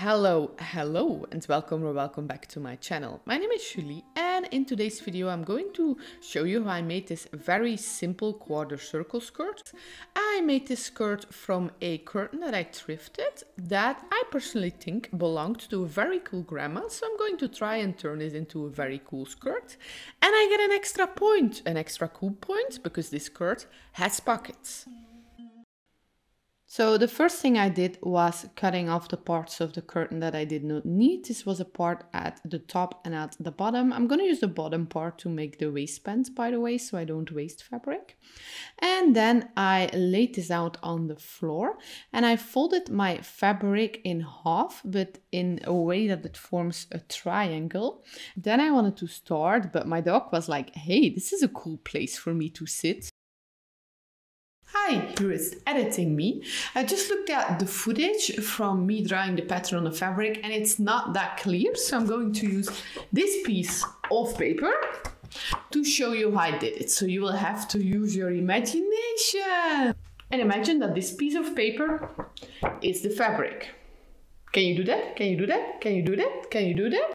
Hello, hello, and welcome or welcome back to my channel. My name is Julie, and in today's video I'm going to show you how I made this very simple quarter circle skirt. I made this skirt from a curtain that I thrifted that I personally think belonged to a very cool grandma, so I'm going to try and turn it into a very cool skirt. And I get an extra point, an extra cool point, because this skirt has pockets. So the first thing I did was cutting off the parts of the curtain that I did not need. This was a part at the top and at the bottom. I'm going to use the bottom part to make the waistband, by the way, so I don't waste fabric. And then I laid this out on the floor and I folded my fabric in half, but in a way that it forms a triangle. Then I wanted to start, but my dog was like, hey, this is a cool place for me to sit. Hi, here is editing me. I just looked at the footage from me drawing the pattern on the fabric and it's not that clear. So I'm going to use this piece of paper to show you how I did it. So you will have to use your imagination. And imagine that this piece of paper is the fabric. Can you do that? Can you do that? Can you do that? Can you do that?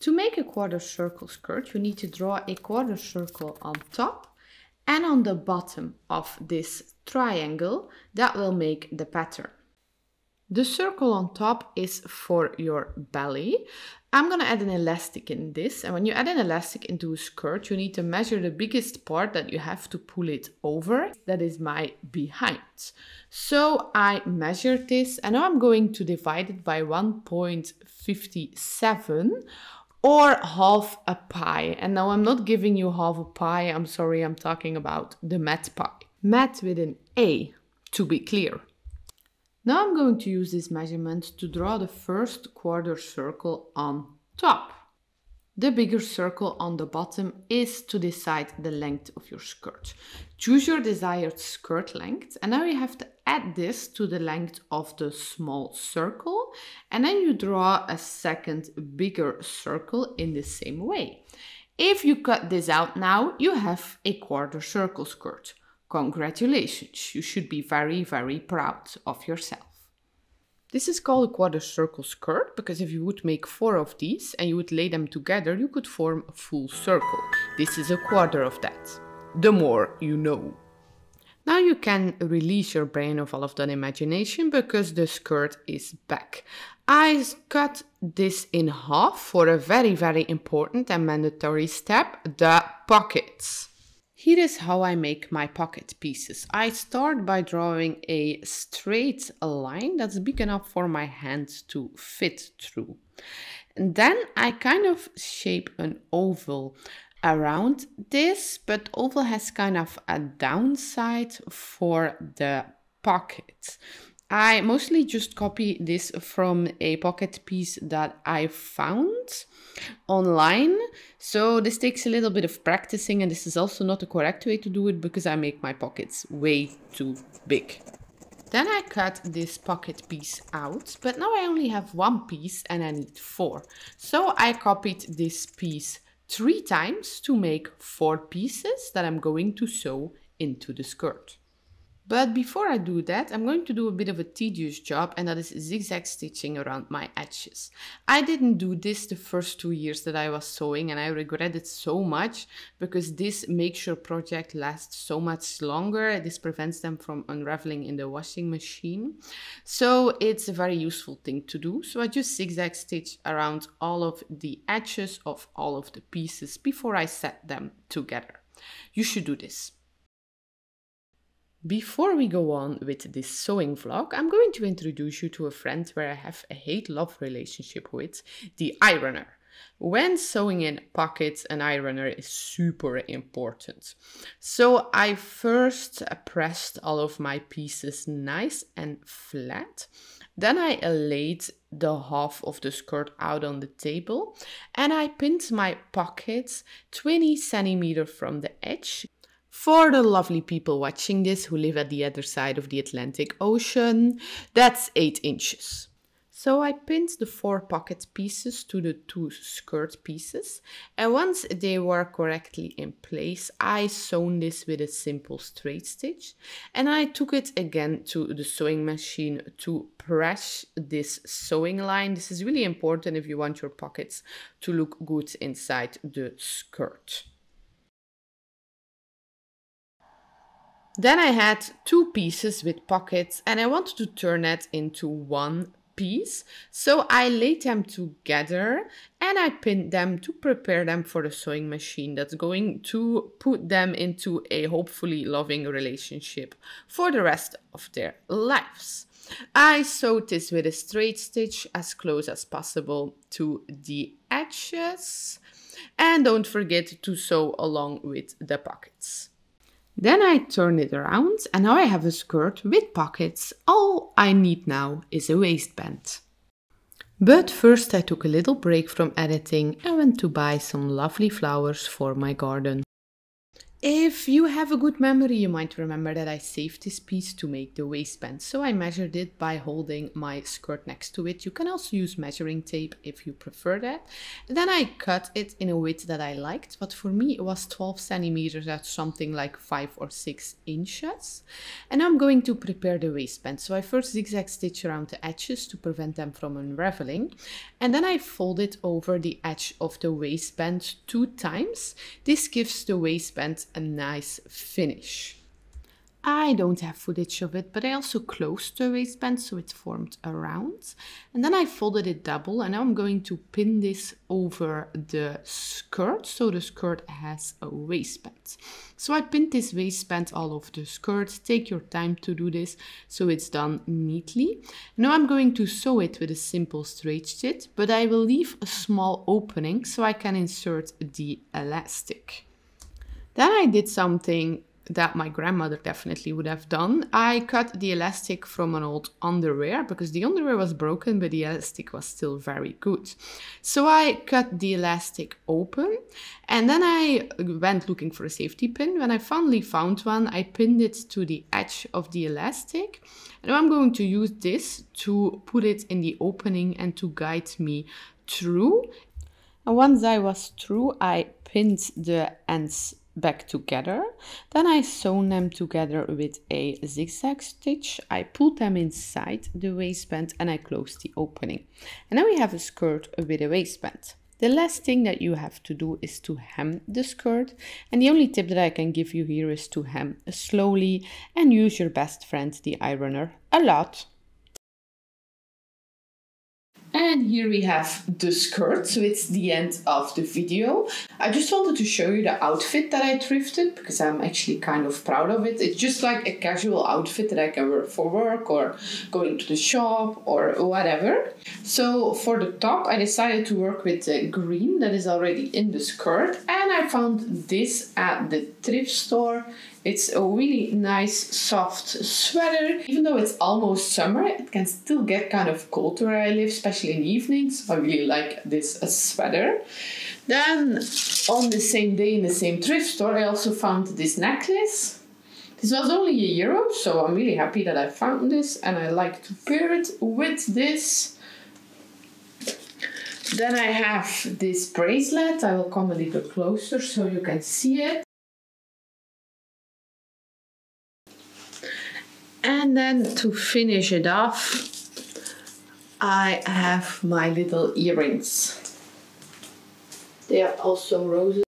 To make a quarter circle skirt, you need to draw a quarter circle on top and on the bottom of this triangle that will make the pattern. The circle on top is for your belly. I'm gonna add an elastic in this and when you add an elastic into a skirt you need to measure the biggest part that you have to pull it over. That is my behind. So I measured this and now I'm going to divide it by 1.57 or half a pi. And now I'm not giving you half a pie, I'm sorry, I'm talking about the mat pi. Mat with an A, to be clear. Now I'm going to use this measurement to draw the first quarter circle on top. The bigger circle on the bottom is to decide the length of your skirt. Choose your desired skirt length and now you have to add this to the length of the small circle and then you draw a second bigger circle in the same way. If you cut this out now, you have a quarter circle skirt. Congratulations, you should be very, very proud of yourself. This is called a quarter circle skirt because if you would make four of these and you would lay them together, you could form a full circle. This is a quarter of that. The more you know. Now you can release your brain of all of that imagination because the skirt is back. I cut this in half for a very, very important and mandatory step, the pockets. Here is how I make my pocket pieces. I start by drawing a straight line that's big enough for my hands to fit through. And then I kind of shape an oval around this, but oval has kind of a downside for the pocket. I mostly just copy this from a pocket piece that I found online. So this takes a little bit of practicing and this is also not the correct way to do it because I make my pockets way too big. Then I cut this pocket piece out, but now I only have one piece and I need four. So I copied this piece three times to make four pieces that I'm going to sew into the skirt. But before I do that, I'm going to do a bit of a tedious job and that is zigzag stitching around my edges. I didn't do this the first two years that I was sewing and I regret it so much because this makes your project last so much longer. This prevents them from unraveling in the washing machine. So it's a very useful thing to do. So I just zigzag stitch around all of the edges of all of the pieces before I set them together. You should do this. Before we go on with this sewing vlog, I'm going to introduce you to a friend where I have a hate-love relationship with, the ironer. When sewing in pockets, an ironer is super important. So I first pressed all of my pieces nice and flat. Then I laid the half of the skirt out on the table and I pinned my pockets 20 centimeter from the edge for the lovely people watching this who live at the other side of the Atlantic Ocean, that's 8 inches. So I pinned the four pocket pieces to the two skirt pieces and once they were correctly in place I sewn this with a simple straight stitch and I took it again to the sewing machine to press this sewing line. This is really important if you want your pockets to look good inside the skirt. Then I had two pieces with pockets and I wanted to turn that into one piece. So I laid them together and I pinned them to prepare them for the sewing machine that's going to put them into a hopefully loving relationship for the rest of their lives. I sewed this with a straight stitch as close as possible to the edges and don't forget to sew along with the pockets. Then I turn it around and now I have a skirt with pockets. All I need now is a waistband. But first I took a little break from editing and went to buy some lovely flowers for my garden. If you have a good memory, you might remember that I saved this piece to make the waistband. So I measured it by holding my skirt next to it. You can also use measuring tape if you prefer that. Then I cut it in a width that I liked, but for me it was 12 centimeters, that's something like 5 or 6 inches. And I'm going to prepare the waistband. So I first zigzag stitch around the edges to prevent them from unraveling. And then I fold it over the edge of the waistband two times. This gives the waistband a nice finish. I don't have footage of it, but I also closed the waistband so it formed around. And then I folded it double and now I'm going to pin this over the skirt so the skirt has a waistband. So I pinned this waistband all over the skirt. Take your time to do this so it's done neatly. Now I'm going to sew it with a simple straight stitch, but I will leave a small opening so I can insert the elastic. Then I did something that my grandmother definitely would have done. I cut the elastic from an old underwear because the underwear was broken, but the elastic was still very good. So I cut the elastic open and then I went looking for a safety pin. When I finally found one, I pinned it to the edge of the elastic. And I'm going to use this to put it in the opening and to guide me through. And once I was through, I pinned the ends back together. Then I sewn them together with a zigzag stitch. I pulled them inside the waistband and I closed the opening. And now we have a skirt with a waistband. The last thing that you have to do is to hem the skirt. And the only tip that I can give you here is to hem slowly and use your best friend, the ironer, a lot. And here we have the skirt, so it's the end of the video. I just wanted to show you the outfit that I thrifted because I'm actually kind of proud of it. It's just like a casual outfit that I can wear for work or going to the shop or whatever. So for the top, I decided to work with the green that is already in the skirt and I found this at the thrift store it's a really nice soft sweater. Even though it's almost summer, it can still get kind of cold where I live, especially in evenings. So I really like this sweater. Then on the same day in the same thrift store, I also found this necklace. This was only a euro, so I'm really happy that I found this and I like to pair it with this. Then I have this bracelet. I will come a little closer so you can see it. And then to finish it off, I have my little earrings. They are also roses.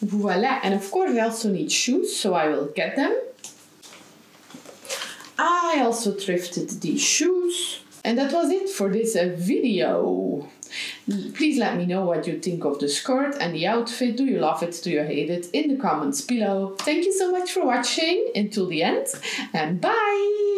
Voila, and of course I also need shoes, so I will get them. I also thrifted these shoes. And that was it for this uh, video. Please let me know what you think of the skirt and the outfit. Do you love it? Do you hate it? In the comments below. Thank you so much for watching until the end and bye!